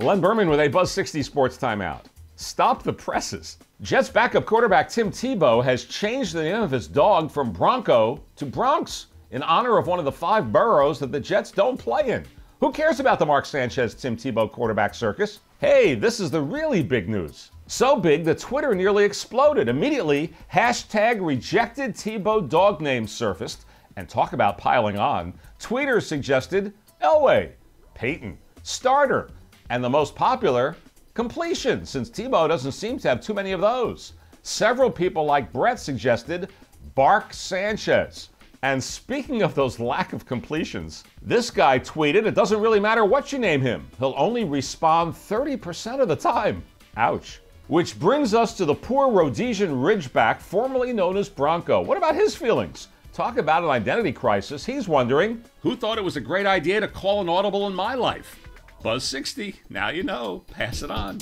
Len Berman with a Buzz 60 Sports timeout. Stop the presses. Jets backup quarterback Tim Tebow has changed the name of his dog from Bronco to Bronx in honor of one of the five boroughs that the Jets don't play in. Who cares about the Mark Sanchez Tim Tebow quarterback circus? Hey, this is the really big news. So big that Twitter nearly exploded. Immediately, hashtag rejected Tebow dog name surfaced, and talk about piling on. Tweeters suggested Elway, Peyton, Starter, and the most popular, completion, since Tebow doesn't seem to have too many of those. Several people like Brett suggested Bark Sanchez. And speaking of those lack of completions, this guy tweeted it doesn't really matter what you name him, he'll only respond 30% of the time. Ouch. Which brings us to the poor Rhodesian Ridgeback, formerly known as Bronco. What about his feelings? Talk about an identity crisis. He's wondering who thought it was a great idea to call an audible in my life? Buzz 60, now you know. Pass it on.